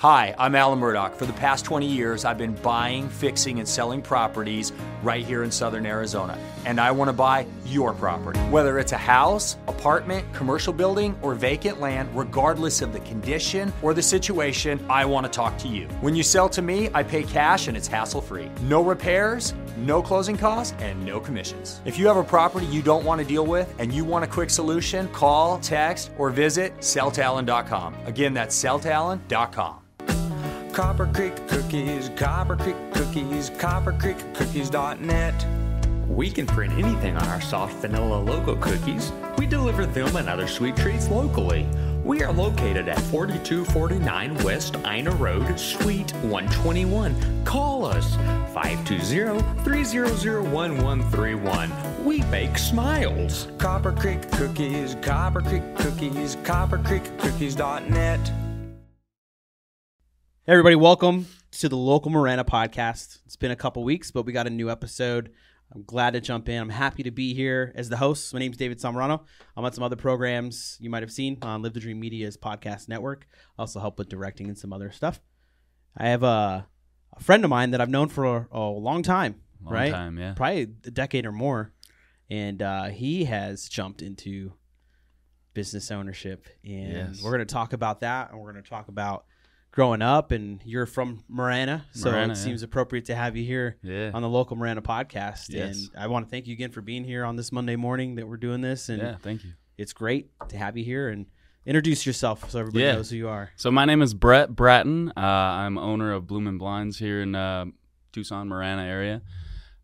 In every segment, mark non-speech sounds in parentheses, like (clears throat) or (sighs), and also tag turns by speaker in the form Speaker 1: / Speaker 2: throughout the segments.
Speaker 1: Hi, I'm Alan Murdoch. For the past 20 years, I've been buying, fixing, and selling properties right here in southern Arizona. And I want to buy your property. Whether it's a house, apartment, commercial building, or vacant land, regardless of the condition or the situation, I want to talk to you. When you sell to me, I pay cash and it's hassle free. No repairs, no closing costs, and no commissions. If you have a property you don't want to deal with and you want a quick solution, call, text, or visit selltoalan.com. Again, that's selltoalan.com.
Speaker 2: Copper Creek Cookies, Copper Creek Cookies, CopperCreekCookies.net.
Speaker 3: We can print anything on our soft vanilla logo cookies. We deliver them and other sweet treats locally. We are located at 4249 West Ina Road, Suite 121. Call us 520-300-1131. We bake smiles.
Speaker 2: Copper Creek Cookies, Copper Creek Cookies, CopperCreekCookies.net.
Speaker 4: Hey everybody, welcome to the Local Marana podcast. It's been a couple weeks, but we got a new episode. I'm glad to jump in. I'm happy to be here as the host. My name is David Samorano. I'm on some other programs you might have seen on Live the Dream Media's podcast network. I also help with directing and some other stuff. I have a, a friend of mine that I've known for a, a long time,
Speaker 5: Long
Speaker 4: right?
Speaker 5: time, yeah.
Speaker 4: Probably a decade or more. And uh, he has jumped into business ownership. And
Speaker 5: Yes.
Speaker 4: we're going to talk about that. And we're going to talk about growing up. And you're from Marana. So
Speaker 5: Marana,
Speaker 4: it
Speaker 5: yeah.
Speaker 4: seems appropriate to have you here
Speaker 5: Yeah.
Speaker 4: on the local Marana podcast.
Speaker 5: Yes.
Speaker 4: And I want to thank you again for being here on this Monday morning that we're doing this. And
Speaker 5: yeah, thank you.
Speaker 4: it's great to have you here and introduce yourself so everybody
Speaker 5: Yeah.
Speaker 4: knows who you are.
Speaker 5: So my name is Brett Bratton. Uh, I'm owner of Bloomin' Blinds here in uh, Tucson, Marana area.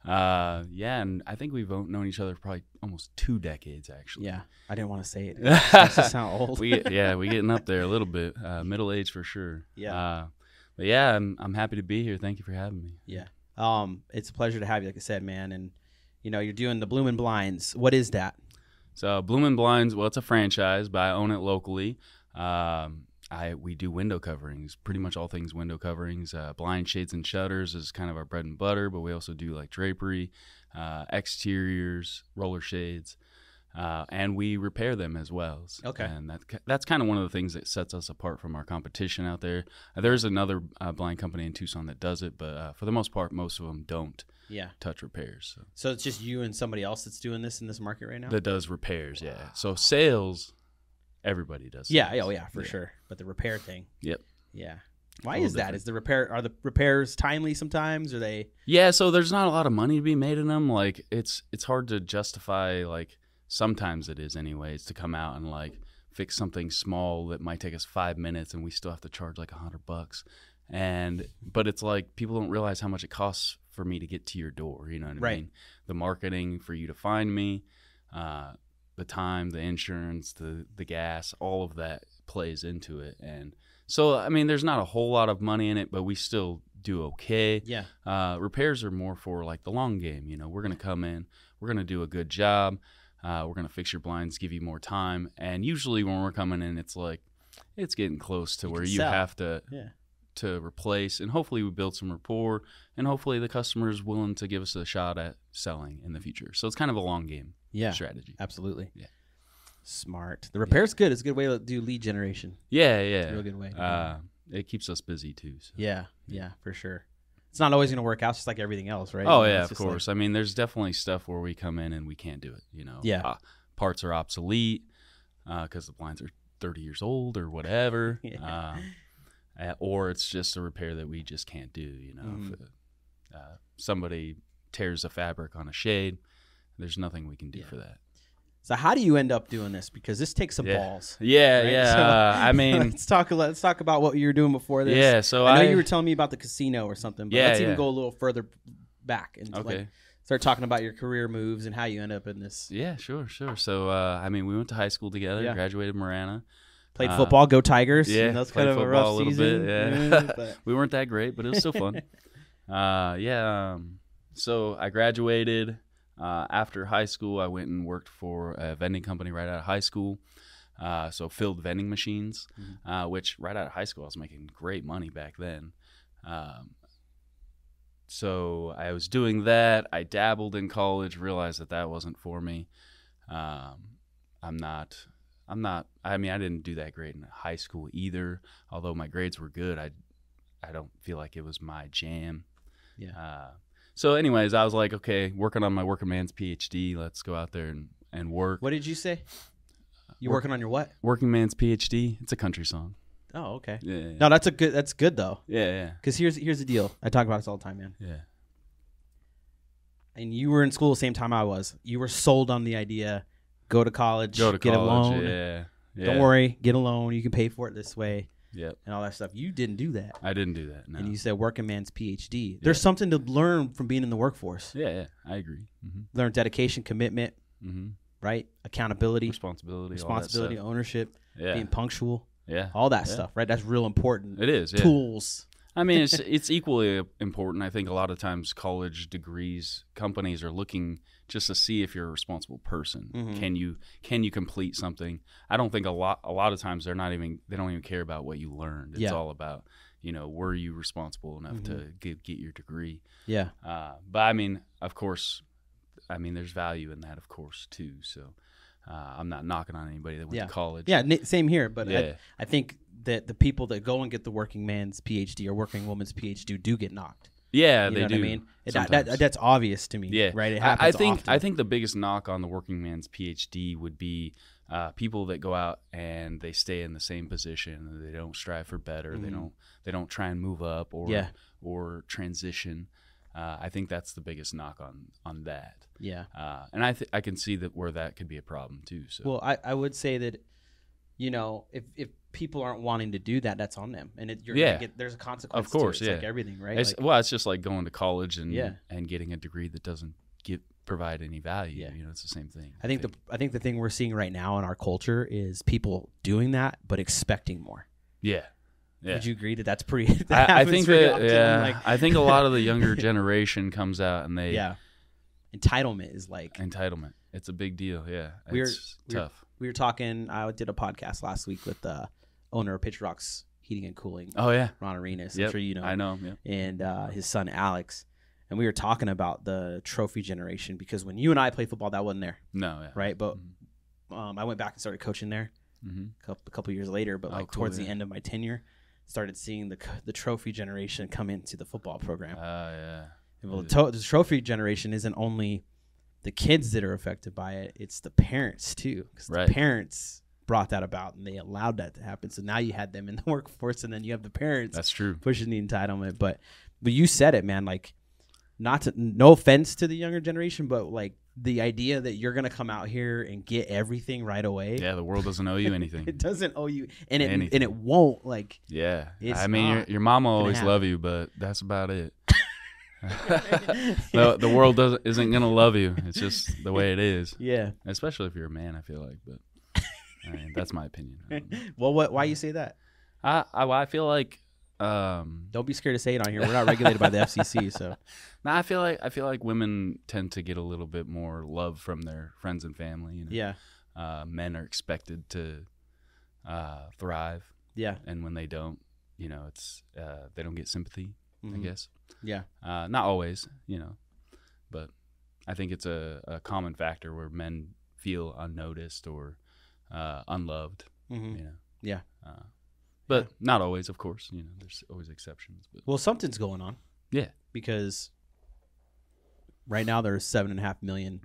Speaker 5: Uh, yeah, and I think we've known each other for probably almost two decades, actually.
Speaker 4: Yeah. I didn't want to say it. It makes sound old.
Speaker 5: we (laughs) yeah, we getting up there a little bit, uh, middle age for sure.
Speaker 4: Yeah.
Speaker 5: Uh, but yeah, I'm I'm happy to be here. Thank you for having me.
Speaker 4: Yeah. Um, it's a pleasure to have you, like I said, man. And you know, you're doing the Bloomin' Blinds. What is that?
Speaker 5: So Bloomin' Blinds, well, it's a franchise, but I own it locally. Um, I we do window coverings, pretty much all things window coverings. Uh, blind shades and shutters is kind of our bread and butter, but we also do like drapery, uh, exteriors, roller shades, uh, and we repair them as well.
Speaker 4: Okay.
Speaker 5: and that that's kind of one of the things that sets us apart from our competition out there. Uh, there's another uh, blind company in Tucson that does it, but uh, for the most part, most of them don't
Speaker 4: Yeah.
Speaker 5: touch repairs. So.
Speaker 4: So it's just you and somebody else that's doing this in this market right now?
Speaker 5: that does repairs. Yeah. So sales, everybody does.
Speaker 4: yeah, oh yeah, for sure. But the repair thing.
Speaker 5: Yep.
Speaker 4: Yeah. Why is that?
Speaker 5: different.
Speaker 4: Is the repair are the repairs timely sometimes? Are they
Speaker 5: Yeah. So there's not a lot of money to be made in them. Like it's it's hard to justify. Like sometimes it is, anyways, to come out and like fix something small that might take us five minutes, and we still have to charge like a hundred bucks. And but it's like people don't realize how much it costs for me to get to your door. You know what I
Speaker 4: Right.
Speaker 5: mean? The marketing for you to find me, uh, the time, the insurance, the the gas, all of that plays into it. And so I mean, there's not a whole lot of money in it, but we still do okay.
Speaker 4: Yeah.
Speaker 5: Uh, repairs are more for like the long game. You know, we're gonna come in, we're gonna do a good job, uh, we're gonna fix your blinds, give you more time, and usually when we're coming in, it's like it's getting close to
Speaker 4: You
Speaker 5: where you
Speaker 4: sell.
Speaker 5: have to
Speaker 4: Yeah.
Speaker 5: to replace, and hopefully we build some rapport, and hopefully the customer is willing to give us a shot at selling in the future. So it's kind of a long game
Speaker 4: Yeah.
Speaker 5: strategy.
Speaker 4: Absolutely.
Speaker 5: Yeah.
Speaker 4: Smart. The repair's good. It's a good way to do lead generation.
Speaker 5: Yeah, yeah.
Speaker 4: a real good way
Speaker 5: Uh, it keeps us busy too. So.
Speaker 4: Yeah. Yeah, for sure. It's not always going to work out, just like everything else, right?
Speaker 5: Oh yeah, of
Speaker 4: just like-
Speaker 5: course. I mean, there's definitely stuff where we come in and we can't do it. You know,
Speaker 4: Yeah.
Speaker 5: Uh, parts are obsolete because the blinds are 30 years old or whatever. (laughs)
Speaker 4: Yeah.
Speaker 5: uh, or it's just a repair that we just can't do. You know,
Speaker 4: Mhm.
Speaker 5: if uh, somebody tears a fabric on a shade, there's nothing we can do
Speaker 4: Yeah.
Speaker 5: for that.
Speaker 4: So how do you end up doing this? Because this takes some
Speaker 5: Yeah.
Speaker 4: balls.
Speaker 5: Yeah,
Speaker 4: right?
Speaker 5: yeah.
Speaker 4: So-
Speaker 5: uh, I (laughs) mean,
Speaker 4: let's talk. Let's talk about what you were doing before this.
Speaker 5: yeah. So
Speaker 4: I know
Speaker 5: I,
Speaker 4: you were telling me about the casino or something, but
Speaker 5: Yeah,
Speaker 4: let's even
Speaker 5: yeah.
Speaker 4: go a little further back and
Speaker 5: okay.
Speaker 4: like start talking about your career moves and how you end up in this.
Speaker 5: Yeah, sure, sure. So, uh, I mean, we went to high school together,
Speaker 4: Yeah.
Speaker 5: graduated Marana.
Speaker 4: Played
Speaker 5: Uh,
Speaker 4: football, go Tigers.
Speaker 5: yeah,
Speaker 4: that's kind of a rough
Speaker 5: a little
Speaker 4: season.
Speaker 5: bit, yeah. (laughs) we weren't that great, but it was still fun. (laughs) uh, yeah. Um, so I graduated. Uh, after high school, I went and worked for a vending company right out of high school. Uh, so filled vending machines,
Speaker 4: Mm-hmm.
Speaker 5: uh, which right out of high school I was making great money back then. Um, so I was doing that. I dabbled in college, realized that that wasn't for me. Um, I'm not. I'm not. I mean, I didn't do that great in high school either. Although my grades were good, I I don't feel like it was my jam.
Speaker 4: Yeah.
Speaker 5: So, anyways, I was like, okay, working on my working man's PhD. Let's go out there and and work.
Speaker 4: What did you say? You
Speaker 5: Work-
Speaker 4: working on your what?
Speaker 5: Working man's PhD. It's a country song.
Speaker 4: Oh, okay.
Speaker 5: Yeah, yeah,
Speaker 4: No, that's a good. That's good though.
Speaker 5: yeah, yeah.
Speaker 4: Because here's here's the deal. I talk about this all the time, man.
Speaker 5: yeah.
Speaker 4: And you were in school the same time I was. You were sold on the idea. Go to college.
Speaker 5: Go to
Speaker 4: get
Speaker 5: college.
Speaker 4: a loan.
Speaker 5: Yeah, yeah.
Speaker 4: Don't worry. Get a loan. You can pay for it this way
Speaker 5: Yep.
Speaker 4: and all that stuff. You didn't do that.
Speaker 5: I didn't do that. No.
Speaker 4: And you said working man's PhD. There's something to learn from being in the workforce.
Speaker 5: yeah, yeah. I agree. hmm
Speaker 4: Learn dedication, commitment,
Speaker 5: hmm
Speaker 4: right? Accountability,
Speaker 5: Responsibility.
Speaker 4: responsibility,
Speaker 5: All that
Speaker 4: ownership.
Speaker 5: Yeah.
Speaker 4: being punctual,
Speaker 5: yeah.
Speaker 4: all that stuff, right? That's real important.
Speaker 5: It is. Yeah.
Speaker 4: Tools.
Speaker 5: I mean, it's (laughs) it's equally important. I think a lot of times college degrees companies are looking just to see if you're a responsible person.
Speaker 4: Mhm.
Speaker 5: Can you can you complete something? I don't think a lot a lot of times they're not even they don't even care about what you learned. It's
Speaker 4: Yeah.
Speaker 5: all about you know were you responsible enough to get get your degree.
Speaker 4: Yeah.
Speaker 5: Uh, but I mean, of course, I mean there's value in that, of course, too. So. Uh, I'm not knocking on anybody that went
Speaker 4: Yeah.
Speaker 5: to college.
Speaker 4: Yeah, same here. But
Speaker 5: Yeah.
Speaker 4: I, I think that the people that go and get the working man's PhD or working woman's PhD do get knocked.
Speaker 5: Yeah,
Speaker 4: You
Speaker 5: they
Speaker 4: know
Speaker 5: do.
Speaker 4: what I mean? That, that, that's obvious to me.
Speaker 5: Yeah,
Speaker 4: Right. It
Speaker 5: I- I, think
Speaker 4: often.
Speaker 5: I think the biggest knock on the working man's PhD would be uh, people that go out and they stay in the same position. They don't strive for better. They
Speaker 4: Mhm.
Speaker 5: don't they don't try and move up or
Speaker 4: Yeah.
Speaker 5: or transition. Uh, I think that's the biggest knock on on that.
Speaker 4: Yeah.
Speaker 5: Uh, and I th- I can see that where that could be a problem too. So
Speaker 4: Well, I, I would say that, you know, if, if people aren't wanting to do that, that's on them, and it, you're
Speaker 5: Yeah.
Speaker 4: get there's a consequence.
Speaker 5: Of course,
Speaker 4: it. It's like
Speaker 5: yeah.
Speaker 4: everything, right?
Speaker 5: it's,
Speaker 4: Like,
Speaker 5: well, it's just like going to college and
Speaker 4: Yeah.
Speaker 5: and getting a degree that doesn't give provide any value.
Speaker 4: Yeah.
Speaker 5: You know, it's the same thing.
Speaker 4: I think the I think the thing we're seeing right now in our culture is people doing that but expecting more.
Speaker 5: yeah. Yeah.
Speaker 4: Would you agree that that's pretty? (laughs) That
Speaker 5: I, I think that yeah,
Speaker 4: like-
Speaker 5: I think a lot of the younger (laughs) generation comes out and they
Speaker 4: yeah, entitlement is like
Speaker 5: entitlement. It's a big deal. Yeah,
Speaker 4: We're-
Speaker 5: it's
Speaker 4: we're-
Speaker 5: tough.
Speaker 4: we were talking. I did a podcast last week with the owner of Pitch Rocks Heating and Cooling,
Speaker 5: Oh yeah,
Speaker 4: Ron Arenas. I'm sure you know.
Speaker 5: I know. Yeah,
Speaker 4: and uh, his son Alex, and we were talking about the trophy generation because when you and I played football, that wasn't there,
Speaker 5: no, yeah,
Speaker 4: right? But um, I went back and started coaching there
Speaker 5: hmm
Speaker 4: a couple, a couple years later. But
Speaker 5: Oh,
Speaker 4: like
Speaker 5: cool,
Speaker 4: towards the end of my tenure, started seeing the the trophy generation come into the football program.
Speaker 5: Uh, yeah,
Speaker 4: well, the, to- the trophy generation isn't only the kids that are affected by it; it's the parents too, because
Speaker 5: Right.
Speaker 4: the parents brought that about and they allowed that to happen. So now you had them in the (laughs) workforce, and then you have the parents
Speaker 5: that's true.
Speaker 4: pushing the entitlement. But but you said it, man. Like, not to no offense to the younger generation, but like the idea that you're gonna come out here and get everything right away.
Speaker 5: Yeah, the world doesn't owe you anything. (laughs)
Speaker 4: It doesn't owe you, and it
Speaker 5: Anything.
Speaker 4: and it won't. Like,
Speaker 5: yeah, I mean, your, your mama always
Speaker 4: happen.
Speaker 5: love you, but that's about it. (laughs) the, the world doesn't isn't gonna love you. It's just the way it is,
Speaker 4: yeah.
Speaker 5: especially if you're a man. I feel like, but I mean, that's my opinion. I, don't know. (laughs)
Speaker 4: Well, what? Why you say that?
Speaker 5: I, I I feel like um
Speaker 4: Don't be scared to say it on here. We're not regulated by the FCC, (laughs) so
Speaker 5: No, I feel like I feel like women tend to get a little bit more love from their friends and family. You know?
Speaker 4: yeah,
Speaker 5: Uh, men are expected to uh, thrive,
Speaker 4: yeah,
Speaker 5: and when they don't, you know, it's uh, they don't get sympathy. I
Speaker 4: Mhm.
Speaker 5: guess
Speaker 4: yeah,
Speaker 5: uh, not always, you know, but I think it's a, a common factor where men feel unnoticed or uh, unloved.
Speaker 4: Mhm.
Speaker 5: You know.
Speaker 4: yeah.
Speaker 5: Uh, but not always, of course. You know, there's always exceptions. But
Speaker 4: Well, something's going on.
Speaker 5: Yeah.
Speaker 4: because right now there's seven and a half million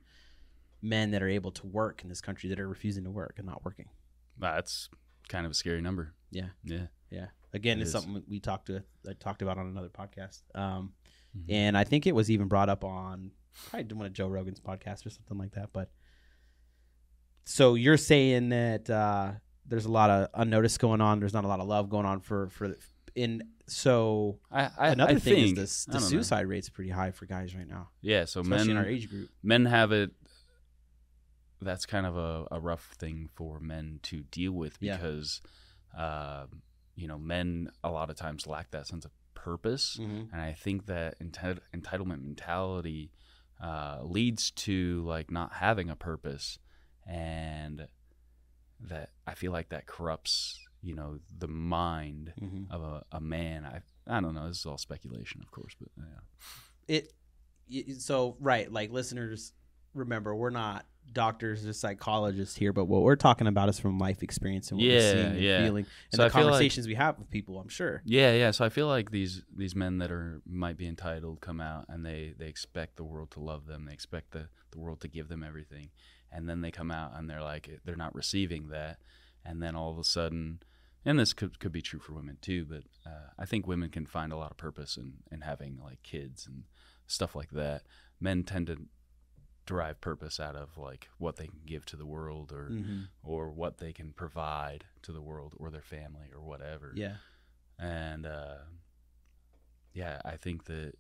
Speaker 4: men that are able to work in this country that are refusing to work and not working.
Speaker 5: that's kind of a scary number.
Speaker 4: Yeah.
Speaker 5: Yeah.
Speaker 4: Yeah. Again,
Speaker 5: It
Speaker 4: it's
Speaker 5: is.
Speaker 4: something we talked to I talked about on another podcast. Um,
Speaker 5: Mhm.
Speaker 4: and I think it was even brought up on probably one of Joe Rogan's podcasts or something like that. But so you're saying that uh, there's a lot of unnoticed going on. There's not a lot of love going on for for in. So
Speaker 5: I, I
Speaker 4: another
Speaker 5: I
Speaker 4: thing
Speaker 5: think,
Speaker 4: is the, the
Speaker 5: don't know.
Speaker 4: suicide rate's pretty high for guys right now,
Speaker 5: Yeah, so
Speaker 4: especially
Speaker 5: men
Speaker 4: in our age group.
Speaker 5: men have it. That's kind of a, a rough thing for men to deal with
Speaker 4: Yeah.
Speaker 5: because, uh, you know, men a lot of times lack that sense of purpose,
Speaker 4: Mm-hmm.
Speaker 5: and I think that enti- entitlement mentality uh, leads to like not having a purpose, and that I feel like that corrupts, you know, the mind
Speaker 4: Mm-hmm.
Speaker 5: of a, a man. I I don't know. This is all speculation, of course, but yeah.
Speaker 4: it y- so right like listeners remember we're not doctors or psychologists here, but what we're talking about is from life experience and what we're
Speaker 5: Yeah,
Speaker 4: seeing and
Speaker 5: yeah.
Speaker 4: feeling and
Speaker 5: So
Speaker 4: the
Speaker 5: I feel like-
Speaker 4: conversations we have with people. I'm sure.
Speaker 5: Yeah, yeah. So I feel like these these men that are might be entitled come out and they they expect the world to love them. They expect the the world to give them everything, and then they come out and they're like they're not receiving that, and then all of a sudden, and this could could be true for women too, but uh, I think women can find a lot of purpose in in having like kids and stuff like that. Men tend to derive purpose out of like what they can give to the world or
Speaker 4: Mhm.
Speaker 5: or what they can provide to the world or their family or whatever
Speaker 4: Yeah.
Speaker 5: and uh, yeah, I think that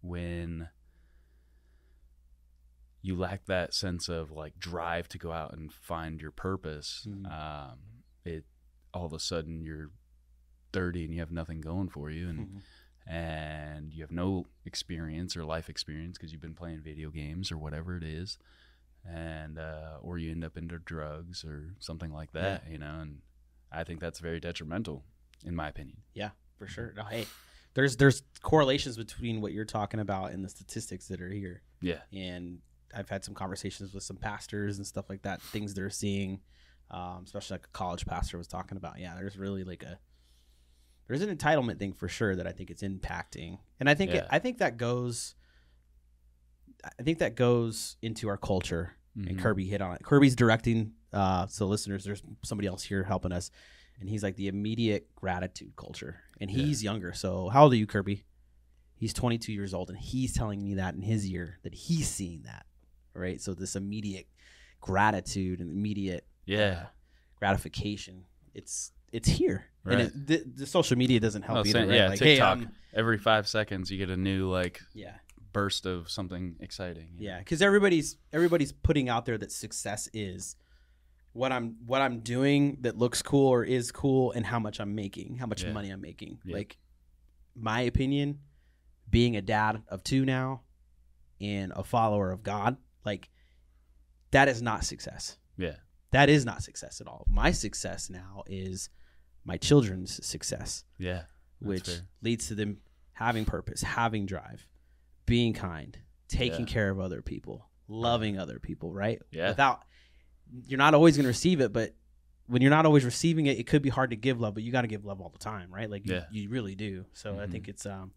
Speaker 5: when you lack that sense of like drive to go out and find your purpose,
Speaker 4: Mhm.
Speaker 5: um, it all of a sudden you're 30 and you have nothing going for you, and
Speaker 4: Mhm.
Speaker 5: and you have no experience or life experience because you've been playing video games or whatever it is, and uh, or you end up into drugs or something like that, you know, and I think that's very detrimental, in my opinion.
Speaker 4: Yeah, for sure. No, hey, there's there's correlations between what you're talking about and the statistics that are here.
Speaker 5: Yeah.
Speaker 4: And I've had some conversations with some pastors and stuff like that, things they're seeing, um, especially like a college pastor was talking about. Yeah, there's really like a there's an entitlement thing for sure that I think it's impacting, and I think it, I think that goes. I think that goes into our culture, and
Speaker 5: Mhm.
Speaker 4: Kirby hit on it. Kirby's directing, uh, so listeners, there's somebody else here helping us, and he's like the immediate gratitude culture, and
Speaker 5: Yeah.
Speaker 4: he's younger. So how old are you, Kirby? He's 22 years old, and he's telling me that in his year that he's seeing that, right? So this immediate gratitude and immediate uh,
Speaker 5: Yeah.
Speaker 4: gratification, it's it's here,
Speaker 5: Right.
Speaker 4: and it, the, the social media doesn't help
Speaker 5: Oh,
Speaker 4: either,
Speaker 5: same-
Speaker 4: right?
Speaker 5: yeah,
Speaker 4: like,
Speaker 5: TikTok.
Speaker 4: I'm-
Speaker 5: Every five seconds, you get a new like
Speaker 4: yeah,
Speaker 5: burst of something exciting.
Speaker 4: Yeah, because everybody's everybody's putting out there that success is what I'm what I'm doing that looks cool or is cool, and how much I'm making, how much
Speaker 5: Yeah.
Speaker 4: money I'm making.
Speaker 5: Yeah.
Speaker 4: Like my opinion, being a dad of two now, and a follower of God, like that is not success.
Speaker 5: yeah,
Speaker 4: That is not success at all. My success now is my children's success
Speaker 5: yeah.
Speaker 4: Which
Speaker 5: fair.
Speaker 4: leads to them having purpose, having drive, being kind, taking
Speaker 5: Yeah.
Speaker 4: care of other people, loving other people, right?
Speaker 5: Yeah.
Speaker 4: Without you're not always going to receive it, but when you're not always receiving it, it could be hard to give love, but you got to give love all the time, right? Like you,
Speaker 5: Yeah.
Speaker 4: you really do. So I
Speaker 5: Mhm.
Speaker 4: think it's um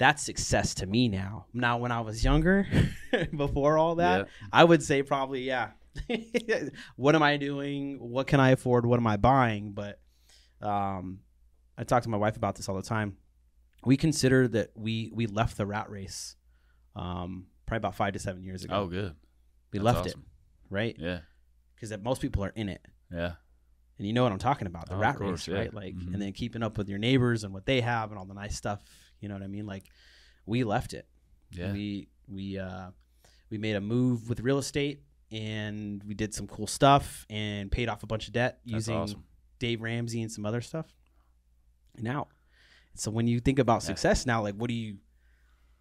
Speaker 4: that's success to me now. Now when I was younger, (laughs) before all that,
Speaker 5: Yeah.
Speaker 4: I would say probably yeah. (laughs) what am I doing? What can I afford? What am I buying? But um, I talk to my wife about this all the time. We consider that we we left the rat race um, probably about five to seven years ago.
Speaker 5: Oh, good.
Speaker 4: we
Speaker 5: That's
Speaker 4: left
Speaker 5: awesome.
Speaker 4: it, right?
Speaker 5: Yeah,
Speaker 4: Because most people are in it,
Speaker 5: yeah,
Speaker 4: and you know what I'm talking about the
Speaker 5: Oh,
Speaker 4: rat
Speaker 5: course,
Speaker 4: race,
Speaker 5: yeah.
Speaker 4: right? Like,
Speaker 5: Mhm.
Speaker 4: and then keeping up with your neighbors and what they have and all the nice stuff. You know what I mean? Like, we left it.
Speaker 5: yeah.
Speaker 4: We we uh, we made a move with real estate and we did some cool stuff and paid off a bunch of debt
Speaker 5: That's
Speaker 4: using
Speaker 5: awesome.
Speaker 4: Dave Ramsey and some other stuff. And out. So when you think about
Speaker 5: Yeah.
Speaker 4: success now, like what do you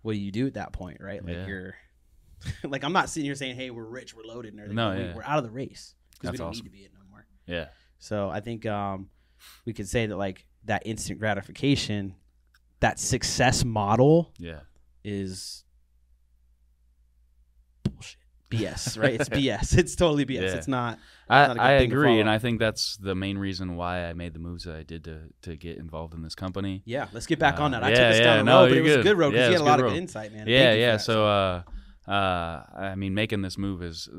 Speaker 4: what do you do at that point, right? Like
Speaker 5: Yeah.
Speaker 4: you're (laughs) like I'm not sitting here saying, "Hey, we're rich, we're loaded," and everything.
Speaker 5: No,
Speaker 4: We-
Speaker 5: yeah.
Speaker 4: we're out of the race because we don't
Speaker 5: awesome.
Speaker 4: need to be it no more.
Speaker 5: Yeah,
Speaker 4: So I think um, we could say that like that instant gratification, that success model
Speaker 5: yeah,
Speaker 4: is bullshit. (laughs) BS, right? It's BS. It's totally BS.
Speaker 5: Yeah.
Speaker 4: It's not.
Speaker 5: I,
Speaker 4: not
Speaker 5: I agree, and. I think that's the main reason why I made the moves that I did to to get involved in this company.
Speaker 4: Yeah, let's get back on
Speaker 5: Uh,
Speaker 4: that. I
Speaker 5: yeah,
Speaker 4: took us
Speaker 5: yeah,
Speaker 4: down a
Speaker 5: no,
Speaker 4: road, but it was a
Speaker 5: good.
Speaker 4: good road because
Speaker 5: Yeah,
Speaker 4: you had a lot
Speaker 5: good
Speaker 4: of good
Speaker 5: road.
Speaker 4: insight, man.
Speaker 5: yeah,
Speaker 4: Thank you for
Speaker 5: yeah. So, uh, uh, I mean, making this move is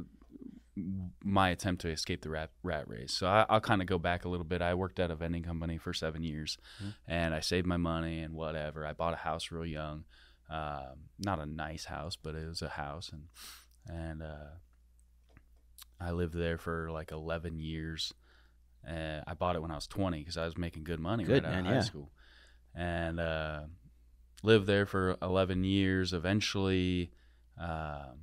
Speaker 5: my attempt to escape the rat rat race. So I, I'll kind of go back a little bit. I worked at a vending company for seven years,
Speaker 4: Mm-hmm.
Speaker 5: and I saved my money and whatever. I bought a house real young, um, not a nice house, but it was a house, and and uh, I lived there for like eleven years. Uh, I bought it when I was twenty because I was making good money
Speaker 4: Good,
Speaker 5: right out of high
Speaker 4: yeah.
Speaker 5: school, and uh, lived there for 11 years eventually um,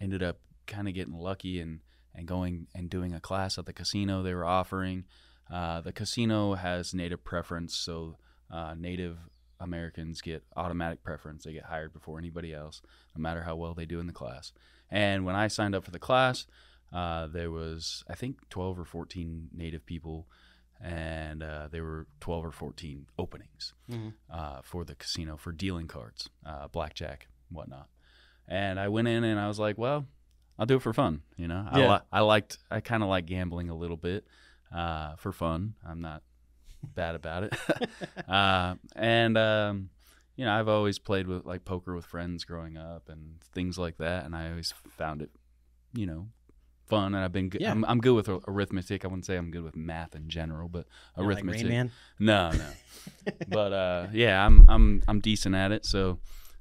Speaker 5: ended up kind of getting lucky and, and going and doing a class at the casino they were offering uh, the casino has native preference so uh, native americans get automatic preference they get hired before anybody else no matter how well they do in the class and when i signed up for the class uh, there was i think 12 or 14 native people and uh, there were 12 or 14 openings
Speaker 4: Mhm.
Speaker 5: uh, for the casino for dealing cards, uh, blackjack, whatnot. And I went in and I was like, well, I'll do it for fun. You know, I
Speaker 4: Yeah.
Speaker 5: li- I liked I kind of like gambling a little bit uh, for fun. I'm not bad about it. (laughs) uh, and um, you know, I've always played with like poker with friends growing up and things like that, and I always found it, you know, fun. And I've been good.
Speaker 4: Yeah.
Speaker 5: I'm, I'm good with arithmetic. I wouldn't say I'm good with math in general, but
Speaker 4: You know, like
Speaker 5: arithmetic.
Speaker 4: Man.
Speaker 5: No, no. (laughs) but uh, yeah, I'm I'm I'm decent at it. So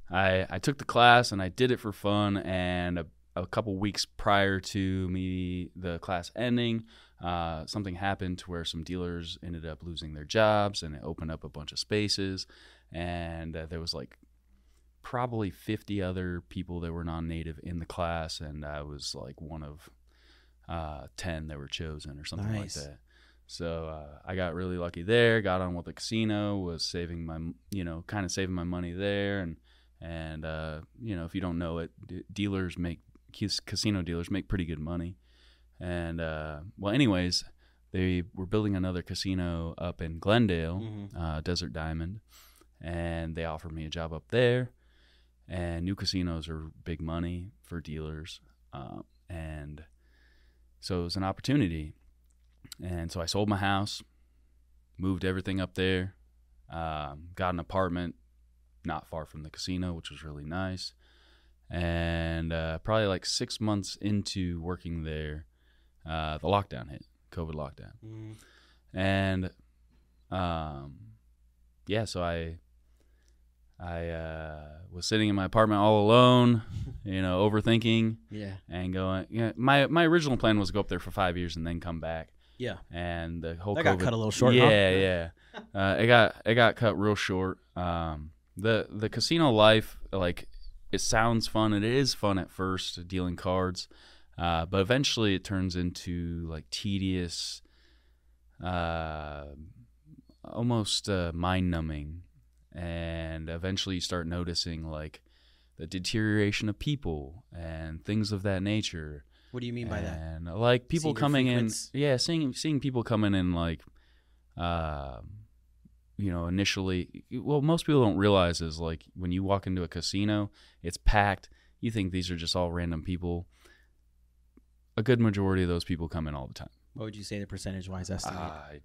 Speaker 5: I I took the class and I did it for fun. And a, couple weeks prior to me the class ending, uh, something happened to where some dealers ended up losing their jobs, and it opened up a bunch of spaces. And uh, there was like probably 50 other people that were non-native in the class, and I was like one of uh, 10 that were chosen or something
Speaker 4: Nice.
Speaker 5: like that. So uh, I got really lucky there. Got on with the casino. Was saving my, you know, kind of saving my money there, and and uh, you know, if you don't know it, d- dealers make casino dealers make pretty good money. And uh, well, anyways, they were building another casino up in Glendale,
Speaker 4: Mhm.
Speaker 5: uh, Desert Diamond, and they offered me a job up there. And new casinos are big money for dealers, uh, and so it was an opportunity. And so I sold my house, moved everything up there, um, got an apartment not far from the casino, which was really nice. And uh, probably like six months into working there, uh, the lockdown hit, COVID lockdown,
Speaker 4: Mhm.
Speaker 5: and um, yeah, so I I uh, was sitting in my apartment all alone, (laughs) you know, overthinking
Speaker 4: Yeah.
Speaker 5: and going. Yeah, my my original plan was to go up there for five years and then come back
Speaker 4: Yeah.
Speaker 5: and the whole
Speaker 4: That got
Speaker 5: COVID
Speaker 4: cut a little short,
Speaker 5: Yeah,
Speaker 4: huh?
Speaker 5: yeah. Uh, it got it got cut real short. Um, the the casino life, like, it sounds fun and it is fun at first, dealing cards, uh, but eventually it turns into like tedious, uh, almost uh, mind numbing, and eventually you start noticing like the deterioration of people and things of that nature.
Speaker 4: What do you mean by that?
Speaker 5: And like people
Speaker 4: Senior
Speaker 5: coming in, yeah, seeing seeing people coming in like, uh, you know, initially. Well, most people don't realize is like when you walk into a casino, it's packed. You think these are just all random people. A good majority of those people come in all the time.
Speaker 4: What would you say the percentage wise estimate?
Speaker 5: I,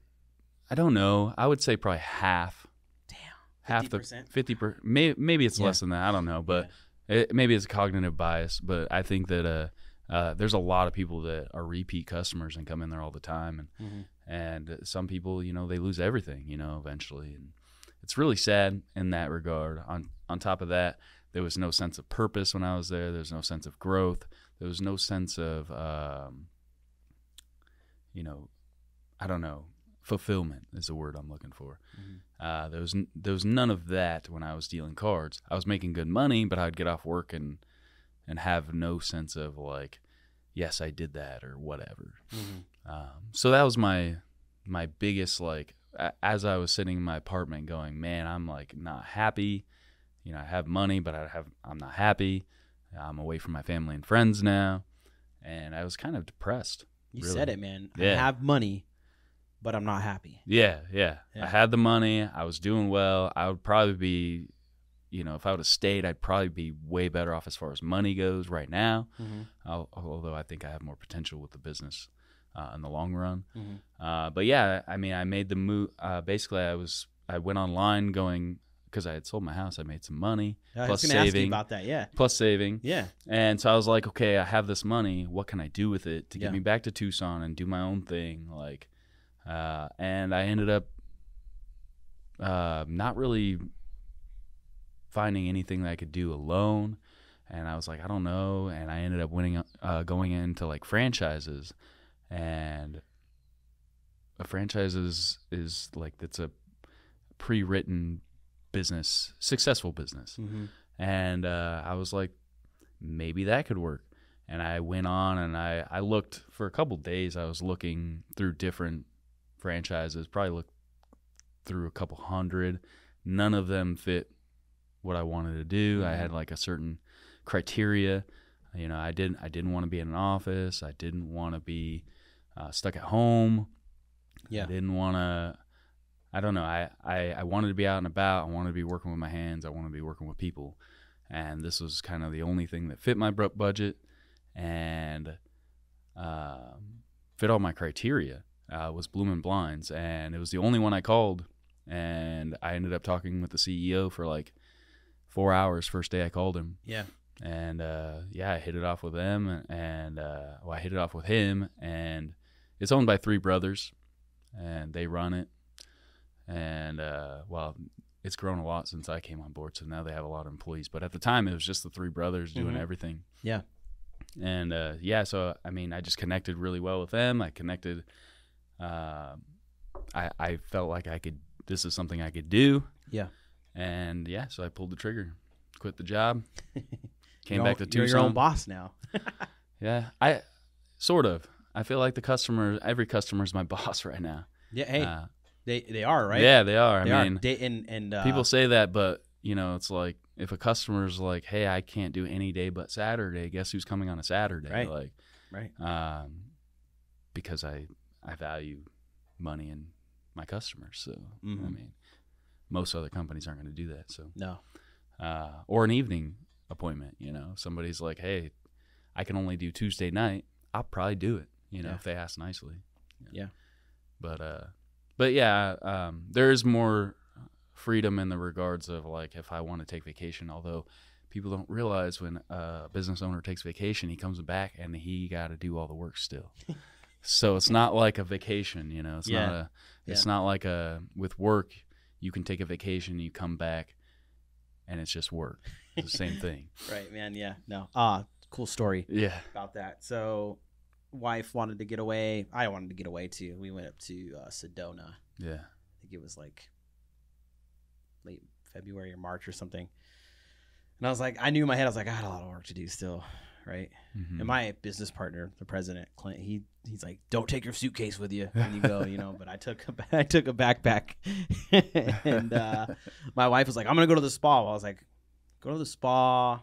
Speaker 5: I don't know. I would say probably half.
Speaker 4: Damn.
Speaker 5: Half the
Speaker 4: 50%?
Speaker 5: fifty per. May, maybe it's
Speaker 4: Yeah.
Speaker 5: less than that. I don't know, but it, maybe it's a cognitive bias. But I think that uh, uh, there's a lot of people that are repeat customers and come in there all the time, and
Speaker 4: Mhm.
Speaker 5: and some people, you know, they lose everything, you know, eventually, and it's really sad in that regard. On on top of that, there was no sense of purpose when I was there. There was no sense of growth. There was no sense of, um, you know, I don't know, fulfillment is the word I'm looking for. Uh, there was n- there was none of that when I was dealing cards. I was making good money, but I'd get off work and and have no sense of like, yes, I did that or whatever. Um, so that was my my biggest like a- as I was sitting in my apartment going, man, I'm like not happy. You know, I have money, but I have I'm not happy. I'm away from my family and friends now, and I was kind of depressed.
Speaker 4: You
Speaker 5: really.
Speaker 4: said it, man. I have money, but I'm not happy.
Speaker 5: Yeah, yeah,
Speaker 4: Yeah.
Speaker 5: I had the money. I was doing well. I would probably be, you know, if I would have stayed, I'd probably be way better off as far as money goes right now.
Speaker 4: Mhm.
Speaker 5: Although I think I have more potential with the business uh, in the long run.
Speaker 4: Mhm.
Speaker 5: Uh, but yeah, I mean, I made the move. Uh, basically, I was I went online going because I had sold my house. I made some money plus
Speaker 4: going to ask you
Speaker 5: saving,
Speaker 4: about that. Yeah.
Speaker 5: plus saving.
Speaker 4: Yeah.
Speaker 5: And so I was like, okay, I have this money. What can I do with it to
Speaker 4: Yeah.
Speaker 5: get me back to Tucson and do my own thing? Like, uh, and I ended up uh, not really finding anything that I could do alone. And I was like, I don't know. And I ended up winning, uh, going into like franchises, and a franchise is, is like it's a pre-written business, successful business
Speaker 4: Mm-hmm.
Speaker 5: and uh, I was like, maybe that could work. And I went on and I, I looked for a couple days. I was looking through different franchises, probably looked through a couple hundred. None of them fit what I wanted to do. I had like a certain criteria. You know, I didn't I didn't want to be in an office. I didn't want to be uh, stuck at home.
Speaker 4: Yeah.
Speaker 5: I didn't want to. I don't know. I, I I wanted to be out and about. I wanted to be working with my hands. I wanted to be working with people, and this was kind of the only thing that fit my bu- budget. and um, fit all my criteria. Uh, was Bloomin' Blinds, and it was the only one I called. And I ended up talking with the CEO for like four hours. First day I called him,
Speaker 4: Yeah.
Speaker 5: and uh, yeah, I hit it off with them, and uh, well, I hit it off with him, and it's owned by three brothers, and they run it, and uh, well, it's grown a lot since I came on board, so now they have a lot of employees. But at the time, it was just the three brothers doing
Speaker 4: Mhm.
Speaker 5: everything.
Speaker 4: Yeah.
Speaker 5: and uh, yeah, so I mean, I just connected really well with them. I connected. Uh, I I felt like I could. This is something I could do.
Speaker 4: Yeah.
Speaker 5: And yeah, so I pulled the trigger, quit the job, (laughs) came
Speaker 4: You're
Speaker 5: back to
Speaker 4: You're your own boss now. (laughs)
Speaker 5: Yeah, I sort of. I feel like the customer, every customer is my (laughs) boss right now.
Speaker 4: Yeah. Hey,
Speaker 5: Uh,
Speaker 4: they they are right.
Speaker 5: Yeah, they are.
Speaker 4: They
Speaker 5: I
Speaker 4: are.
Speaker 5: mean,
Speaker 4: They, and and uh,
Speaker 5: people say that, but you know, it's like if a customer's like, "Hey, I can't do any day but Saturday," guess who's coming on a Saturday?
Speaker 4: Right.
Speaker 5: Like,
Speaker 4: right.
Speaker 5: um, because I I value money and my customers. So I
Speaker 4: Mhm.
Speaker 5: mean, most other companies aren't going to do that. So
Speaker 4: No.
Speaker 5: uh, or an evening appointment. You know, somebody's like, "Hey, I can only do Tuesday night." I'll probably do it. You know,
Speaker 4: Yeah.
Speaker 5: if they ask nicely.
Speaker 4: Yeah.
Speaker 5: But uh, but yeah, um, there is more freedom in the regards of like if I want to take vacation. Although people don't realize when a business owner takes vacation, he comes back and he got to do all the work still. (laughs) so it's not like a vacation. You know, it's
Speaker 4: Yeah.
Speaker 5: not a. It's
Speaker 4: Yeah.
Speaker 5: not like a with work. You can take a vacation, you come back, and it's just work. It's the same (laughs) thing.
Speaker 4: Right, man. Yeah. No. Ah, cool story
Speaker 5: Yeah.
Speaker 4: about that. So, wife wanted to get away. I wanted to get away too. We went up to uh, Sedona.
Speaker 5: Yeah.
Speaker 4: I think it was like late February or March or something. And I was like, I knew in my head, I was like, I had a lot of work to do still, right?
Speaker 5: Mhm.
Speaker 4: And my business partner, the president, Clint, he he's like, don't take your suitcase with you when you go, you know. But I took a, (laughs) I took a backpack, (laughs) and uh, my wife was like, I'm gonna go to the spa. Well, I was like, go to the spa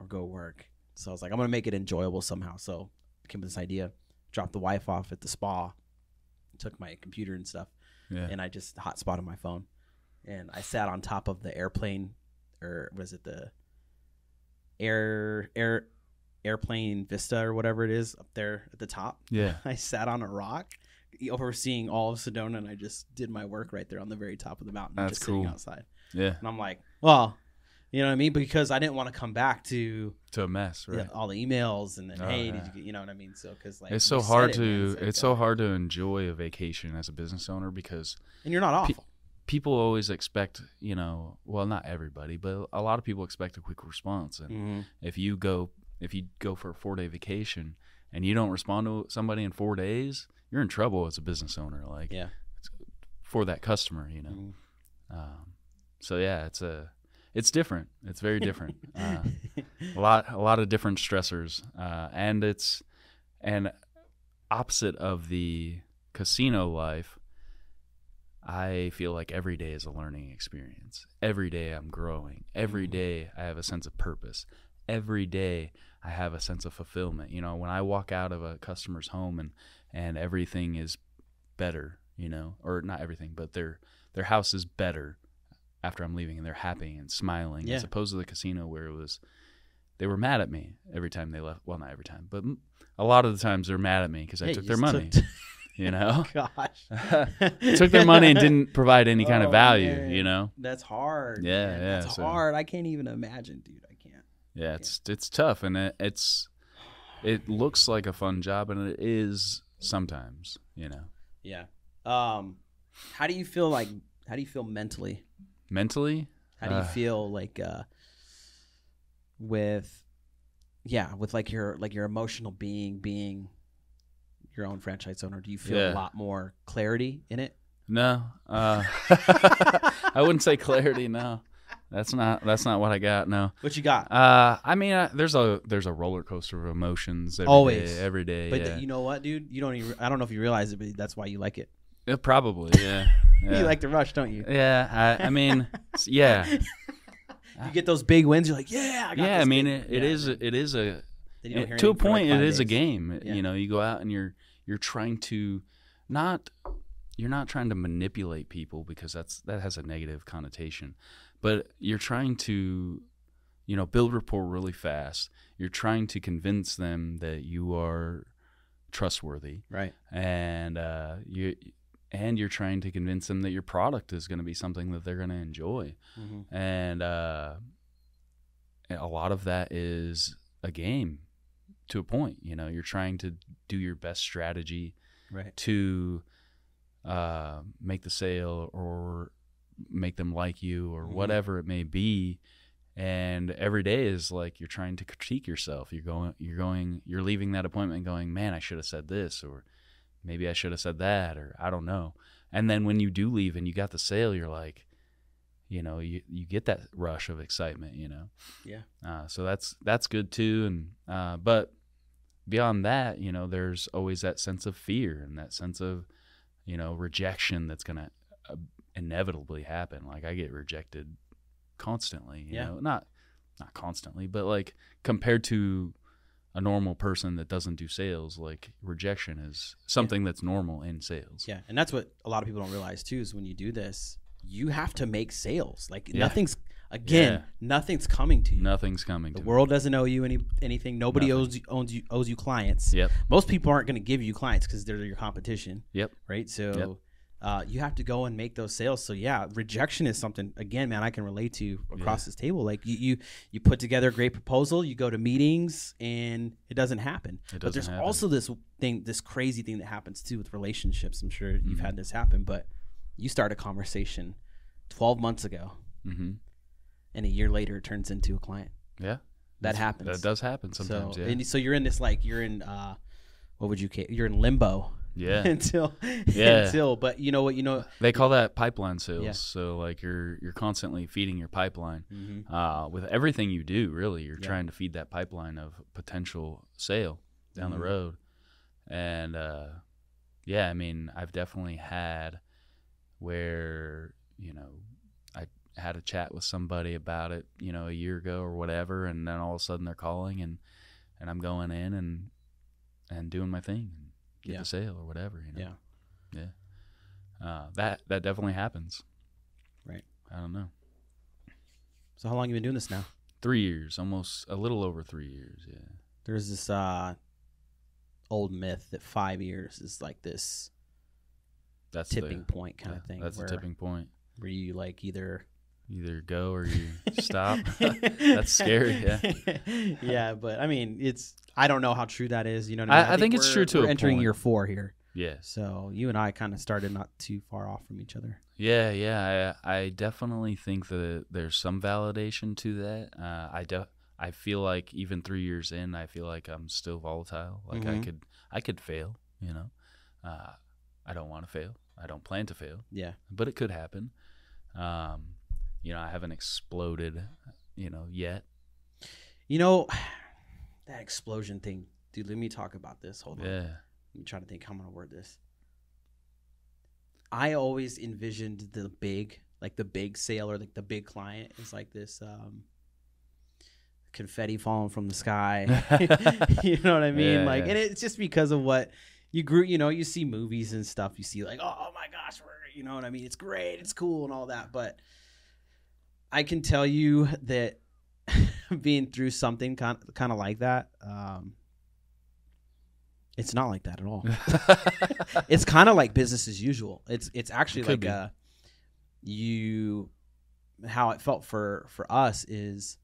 Speaker 4: or go work. So I was like, I'm gonna make it enjoyable somehow. So I came with this idea, dropped the wife off at the spa, took my computer and stuff,
Speaker 5: yeah.
Speaker 4: and I just hotspotted my phone, and I sat on top of the airplane, or was it the air air airplane vista or whatever it is up there at the top.
Speaker 5: yeah. (laughs)
Speaker 4: I sat on a rock, overseeing all of Sedona, and I just did my work right there on the very top of the mountain,
Speaker 5: That's
Speaker 4: just sitting
Speaker 5: cool.
Speaker 4: outside.
Speaker 5: Yeah.
Speaker 4: And I'm like, well, you know what I mean? Because I didn't want to come back to
Speaker 5: To a mess,
Speaker 4: you know,
Speaker 5: right?
Speaker 4: all the emails and then,
Speaker 5: Oh,
Speaker 4: hey,
Speaker 5: yeah.
Speaker 4: did you get, you know what I mean? So, because like
Speaker 5: it's so hard
Speaker 4: it,
Speaker 5: to it's,
Speaker 4: like,
Speaker 5: so
Speaker 4: uh,
Speaker 5: hard to enjoy a vacation as a business owner because
Speaker 4: and you're not
Speaker 5: Pe-
Speaker 4: awful.
Speaker 5: people always expect, you know, well, not everybody, but a lot of people expect a quick response. And
Speaker 4: mm-hmm.
Speaker 5: if you go if you go for a 4-day vacation and you don't respond to somebody in 4 days, you're in trouble as a business owner like
Speaker 4: Yeah.
Speaker 5: for that customer, you know.
Speaker 4: Mhm.
Speaker 5: Um, so yeah, it's a it's different. It's very different. (laughs) uh, a lot a lot of different stressors uh, and it's and opposite of the casino life i feel like every day is a learning experience every day i'm growing every day i have a sense of purpose every day i have a sense of fulfillment you know when i walk out of a customer's home and and everything is better you know or not everything but their their house is better after i'm leaving and they're happy and smiling
Speaker 4: Yeah.
Speaker 5: as opposed to the casino where it was they were mad at me every time they left. Well, not every time, but a lot of the times they're mad at me because I
Speaker 4: Hey,
Speaker 5: took their money.
Speaker 4: took- (laughs) (laughs)
Speaker 5: you know, oh,
Speaker 4: Gosh. (laughs)
Speaker 5: took their money and didn't provide any kind of
Speaker 4: Oh,
Speaker 5: value.
Speaker 4: man.
Speaker 5: You know,
Speaker 4: That's hard.
Speaker 5: Yeah,
Speaker 4: man.
Speaker 5: yeah,
Speaker 4: That's
Speaker 5: so-
Speaker 4: hard. I can't even imagine, dude. I.
Speaker 5: yeah, it's it's tough and it, it's it looks like a fun job and it is sometimes. You know,
Speaker 4: Yeah. Um, how do you feel like? How do you feel mentally?
Speaker 5: mentally,
Speaker 4: How do you
Speaker 5: Uh.
Speaker 4: feel like uh, with, yeah, with like your like your emotional being being your own franchise owner? Do you feel a lot more clarity in it?
Speaker 5: no, uh, (laughs) I wouldn't say clarity. No, that's not that's not what I got. No.
Speaker 4: What you got?
Speaker 5: Uh, I mean, uh, there's a there's a roller coaster of emotions every
Speaker 4: Always.
Speaker 5: day, every day.
Speaker 4: but
Speaker 5: yeah.
Speaker 4: th- you know what, dude? You don't even. I don't know if you realize it, but that's why you like it.
Speaker 5: Yeah, probably, yeah. (laughs) yeah.
Speaker 4: You like the rush, don't you?
Speaker 5: yeah, I, I mean, yeah, (laughs)
Speaker 4: You get those big wins. You're like, yeah, I got
Speaker 5: yeah. I mean, it, it is it is a
Speaker 4: Then you don't hear
Speaker 5: to a
Speaker 4: for, like,
Speaker 5: point. it is a game. You know, you go out and you're you're trying to not you're not trying to manipulate people because that's that has a negative connotation, but you're trying to you know, build rapport really fast. You're trying to convince them that you are trustworthy,
Speaker 4: Right.
Speaker 5: and uh, you and you're trying to convince them that your product is going to be something that they're going to enjoy.
Speaker 4: Mm-hmm.
Speaker 5: And uh, a lot of that is a game to a point. You know, you're trying to do your best strategy
Speaker 4: Right.
Speaker 5: to uh, make the sale or make them like you or
Speaker 4: Mhm.
Speaker 5: whatever it may be. And every day is like you're trying to critique yourself. You're going, you're going, you're leaving that appointment going, man, I should have said this, or maybe I should have said that, or I don't know. And then when you do leave and you got the sale, you're like, you know, you, you get that rush of excitement, you know.
Speaker 4: Yeah.
Speaker 5: Uh, so that's that's good too. And uh, but beyond that, you know, there's always that sense of fear and that sense of, you know, rejection that's gonna uh, inevitably happen. Like I get rejected constantly. You
Speaker 4: Yeah.
Speaker 5: know, not not constantly, but like compared to a normal person that doesn't do sales, like rejection is something that's normal in sales.
Speaker 4: Yeah, and that's what a lot of people don't realize too is when you do this, you have to make sales. Like
Speaker 5: Yeah.
Speaker 4: nothing's again,
Speaker 5: Yeah.
Speaker 4: nothing's coming to you.
Speaker 5: Nothing's coming
Speaker 4: The world doesn't owe you any anything. Nobody
Speaker 5: Nothing.
Speaker 4: owes you, owns you owes you clients.
Speaker 5: Yep.
Speaker 4: Most people aren't going to give you clients because they're your competition,
Speaker 5: Yep.
Speaker 4: right? So
Speaker 5: Yep.
Speaker 4: Uh, you have to go and make those sales. So yeah, rejection is something again, man, I can relate to across
Speaker 5: Yeah.
Speaker 4: this table. Like you, you you put together a great proposal, you go to meetings, and it doesn't happen.
Speaker 5: It
Speaker 4: but
Speaker 5: doesn't
Speaker 4: there's
Speaker 5: happen.
Speaker 4: also this thing, this crazy thing that happens too with relationships. I'm sure you've
Speaker 5: Mm-hmm.
Speaker 4: had this happen, but you start a conversation 12 months ago,
Speaker 5: Mm-hmm.
Speaker 4: and a year later it turns into a client.
Speaker 5: Yeah.
Speaker 4: That happens.
Speaker 5: That does happen sometimes.
Speaker 4: so,
Speaker 5: yeah.
Speaker 4: and so you're in this like you're in uh, what would you you're in limbo
Speaker 5: yeah. (laughs)
Speaker 4: until
Speaker 5: Yeah.
Speaker 4: until. But you know what? You know.
Speaker 5: They call that pipeline sales.
Speaker 4: Yeah.
Speaker 5: So like you're you're constantly feeding your pipeline
Speaker 4: Mhm.
Speaker 5: uh, with everything you do. Really, you're
Speaker 4: Yeah.
Speaker 5: trying to feed that pipeline of potential sale down
Speaker 4: Mhm.
Speaker 5: the road. And uh, yeah, I mean, I've definitely had where you know I had a chat with somebody about it, you know, a year ago or whatever, and then all of a sudden they're calling and and I'm going in and and doing my thing get
Speaker 4: Yeah.
Speaker 5: the sale or whatever. You know?
Speaker 4: Yeah.
Speaker 5: Yeah. Uh, that that definitely happens.
Speaker 4: Right.
Speaker 5: I don't know.
Speaker 4: So how long you been doing this now?
Speaker 5: Three years, almost a little over three years. Yeah.
Speaker 4: There's this uh, old myth that five years is like this
Speaker 5: That's
Speaker 4: tipping
Speaker 5: the,
Speaker 4: point kind of thing.
Speaker 5: That's the tipping point.
Speaker 4: where you like either
Speaker 5: Either go or you stop. (laughs) That's scary. Yeah. (laughs)
Speaker 4: yeah, but I mean, it's I don't know how true that is. You know, I,
Speaker 5: I-
Speaker 4: mean?
Speaker 5: I think it's true to
Speaker 4: we're entering
Speaker 5: point.
Speaker 4: year four here,
Speaker 5: Yeah.
Speaker 4: so you and I kind of started not too far off from each other.
Speaker 5: Yeah, yeah. I, I definitely think that there's some validation to that. Uh, I de- I feel like even three years in, I feel like I'm still volatile. Like I
Speaker 4: Mhm.
Speaker 5: could I could fail. You know, uh, I don't want to fail. I don't plan to fail,
Speaker 4: Yeah,
Speaker 5: but it could happen. Um, you know, I haven't exploded. You know, yet.
Speaker 4: you know (sighs) that explosion thing, dude. Let me talk about this. Hold on.
Speaker 5: Yeah.
Speaker 4: Let me try to think how I'm gonna word this. I always envisioned the big, like the big sale or like the big client is like this um, confetti falling from the sky. (laughs) (laughs) you know what I mean?
Speaker 5: Yeah,
Speaker 4: like,
Speaker 5: yeah.
Speaker 4: and it's just because of what you grew. You know, you see movies and stuff. You see like, oh my gosh, we're you know what I mean? It's great, it's cool, and all that. But I can tell you that (laughs) being through something kind kind of like that. Um, it's not like that at all. (laughs) it's kind of like business as usual. It's it's actually
Speaker 5: It
Speaker 4: like a you how it felt for for us is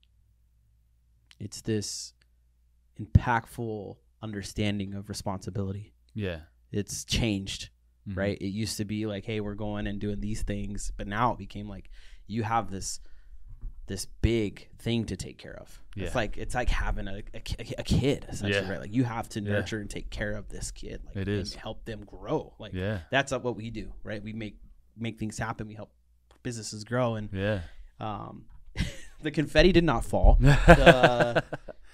Speaker 4: it's this impactful understanding of responsibility.
Speaker 5: yeah.
Speaker 4: It's changed,
Speaker 5: Mhm.
Speaker 4: right? It used to be like, hey, we're going and doing these things, but now it became like you have this this big thing to take care of. It's like it's like having a, a, a kid essentially,
Speaker 5: Yeah.
Speaker 4: right? Like you have to
Speaker 5: Yeah.
Speaker 4: nurture and take care of this kid, like
Speaker 5: It is.
Speaker 4: and help them grow. Like
Speaker 5: Yeah.
Speaker 4: that's what we do, right? We make make things happen. We help businesses grow, and
Speaker 5: Yeah.
Speaker 4: um, (laughs) the confetti did not fall. (laughs) The-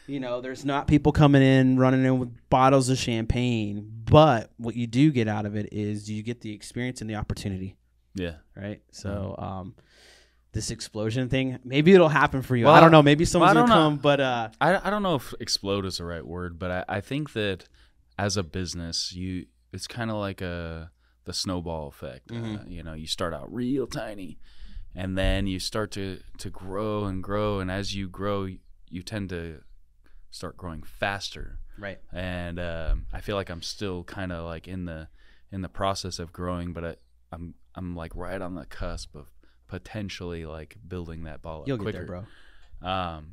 Speaker 4: you know, there's not people coming in running in with bottles of champagne, but what you do get out of it is you get the experience and the opportunity,
Speaker 5: yeah.
Speaker 4: right? So, um, this explosion thing, maybe it'll happen for you. I don't know. Maybe someone's
Speaker 5: well,
Speaker 4: gonna
Speaker 5: know.
Speaker 4: come, but uh,
Speaker 5: I, I don't know if explode is the right word, but I, I think that as a business, you it's kind of like a the snowball effect. Uh,
Speaker 4: Mhm.
Speaker 5: you know, you start out real tiny, and then you start to to grow and grow, and as you grow, you, you tend to start growing faster.
Speaker 4: Right.
Speaker 5: And um, I feel like I'm still kind of like in the in the process of growing, but I, I'm I'm like right on the cusp of potentially like building that ball up
Speaker 4: You'll get there, bro.
Speaker 5: Um,